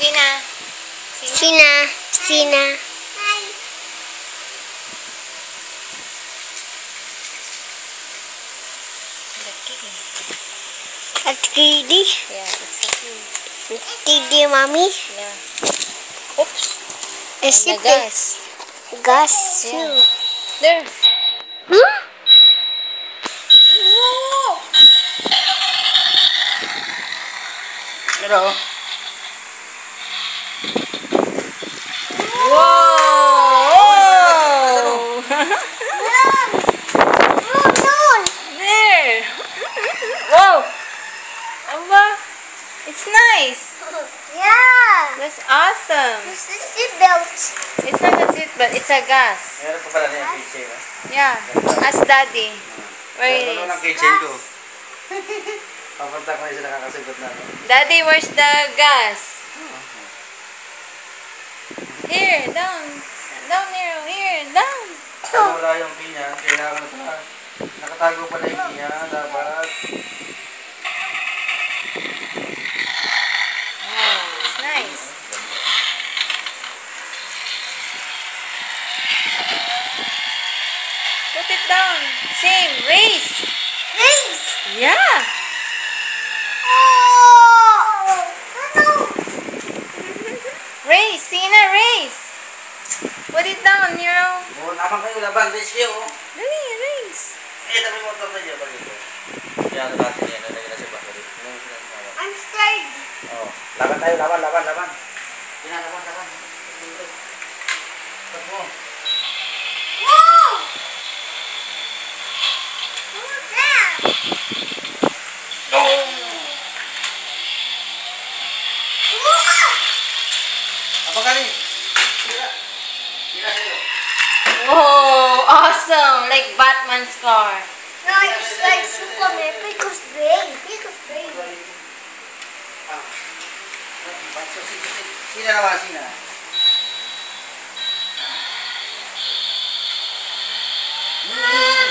Sina. Sina. Sina. At Kidi. Yeah, it's a key. Kidi, mommy. Yeah. Oops. Is it the gas. the gas too? Yeah. There. Huh? Whoa! there. Whoa. Aba. It's nice. Yeah. That's awesome. This is seatbelt. It's not a seat, but it's a gas. meron pa pala na yung keychain. Yeah. Ask daddy. Where it Ano ng is. keychain ko? Papunta ko na siya nakakasagot na. Daddy, where's the gas? Here, down. Down, Nero. Here, down. Ano wala yung niya, kailangan pa. Nakatago pala yung niya, dapat. Same. Race. Race. Yeah. Oh. No. Race. Sina, race. Put it down, Nero. Oo, naman kayo, laban. Race kayo. oh. Dali, race. Eh, tabi mo ito na dyan. Balik ito. Yan, ano natin yan. Nalagyan na siya bakit. Ano yung sinasabi? I'm scared. Oo. Laban tayo, laban, laban, laban. Yan, laban, laban. Stop mo. Whoa. Apa kali? Whoa, awesome. Like Batman's car. No, it's like Superman. Because brain. Because brain. Ah. Sino naman, sino? Hmm.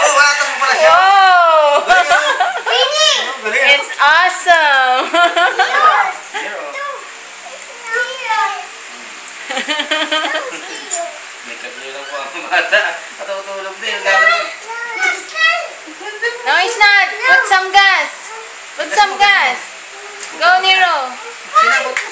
Oh, batas mo pala siya. Ano? It's awesome. Zero. May tatlo lang po ang bata. Patutulog din. Gagawin. no, it's not. Put some gas. Put some gas. Go, Nero. Sinabot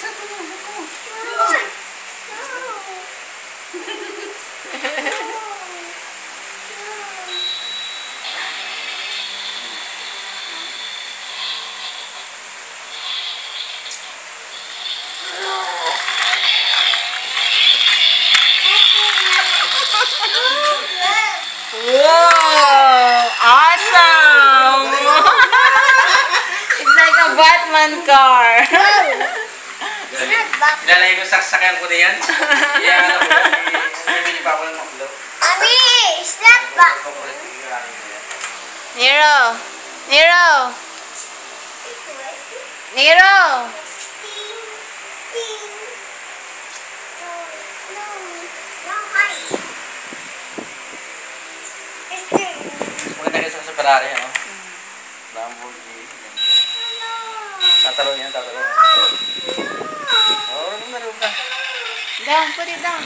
Whoa! Awesome! it's like a Batman car. Lalagay ko saksakan ko na yan. Yan, ano ko. Bibili pa ako ng maklo. Mommy, snap back. Nero. Nero. Nero. Ferrari, ano? Lamborghini. Tatalo yan, tatalo. Oh, room na, room na. Down, put it down.